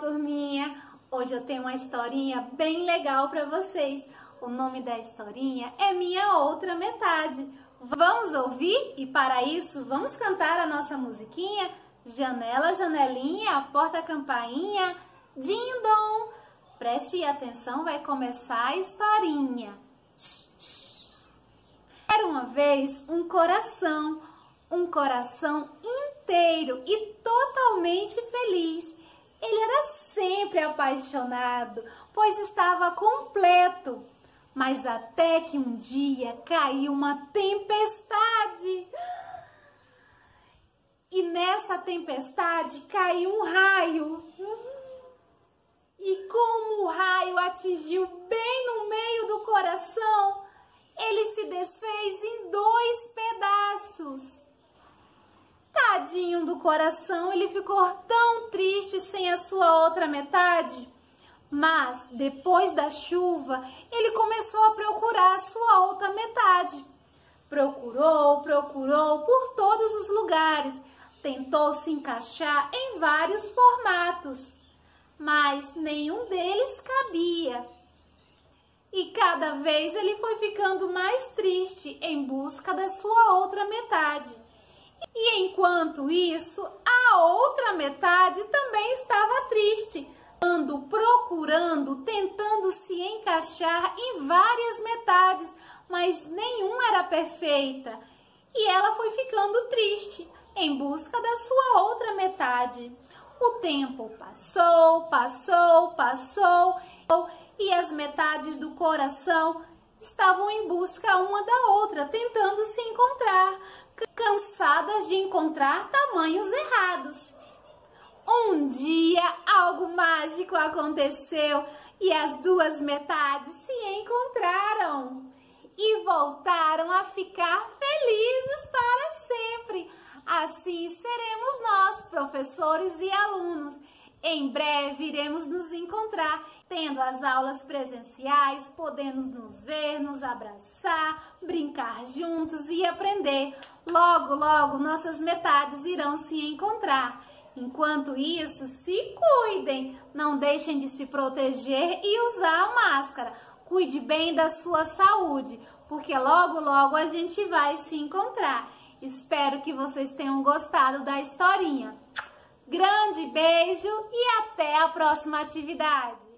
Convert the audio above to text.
turminha! Hoje eu tenho uma historinha bem legal para vocês. O nome da historinha é Minha Outra Metade. Vamos ouvir? E para isso, vamos cantar a nossa musiquinha? Janela, janelinha, porta, campainha, dindom. Preste atenção, vai começar a historinha. Era uma vez um coração, um coração inteiro e totalmente feliz sempre apaixonado, pois estava completo. Mas até que um dia caiu uma tempestade. E nessa tempestade caiu um raio. E como o raio atingiu bem no meio do coração, ele se desfez em dois pedaços. Tadinho do coração, ele ficou tão triste sem a sua outra metade. Mas, depois da chuva, ele começou a procurar a sua outra metade. Procurou, procurou por todos os lugares, tentou se encaixar em vários formatos, mas nenhum deles cabia. E cada vez ele foi ficando mais triste em busca da sua outra metade. E enquanto isso, a outra metade também estava triste, ando procurando, tentando se encaixar em várias metades, mas nenhuma era perfeita. E ela foi ficando triste, em busca da sua outra metade. O tempo passou, passou, passou, e as metades do coração estavam em busca uma da outra, tentando se encontrar de encontrar tamanhos errados. Um dia algo mágico aconteceu e as duas metades se encontraram e voltaram a ficar felizes para sempre. Assim seremos nós, professores e alunos. Em breve iremos nos encontrar, tendo as aulas presenciais, podendo nos ver, nos abraçar, brincar juntos e aprender. Logo, logo, nossas metades irão se encontrar. Enquanto isso, se cuidem, não deixem de se proteger e usar a máscara. Cuide bem da sua saúde, porque logo, logo a gente vai se encontrar. Espero que vocês tenham gostado da historinha. Grande beijo e até a próxima atividade!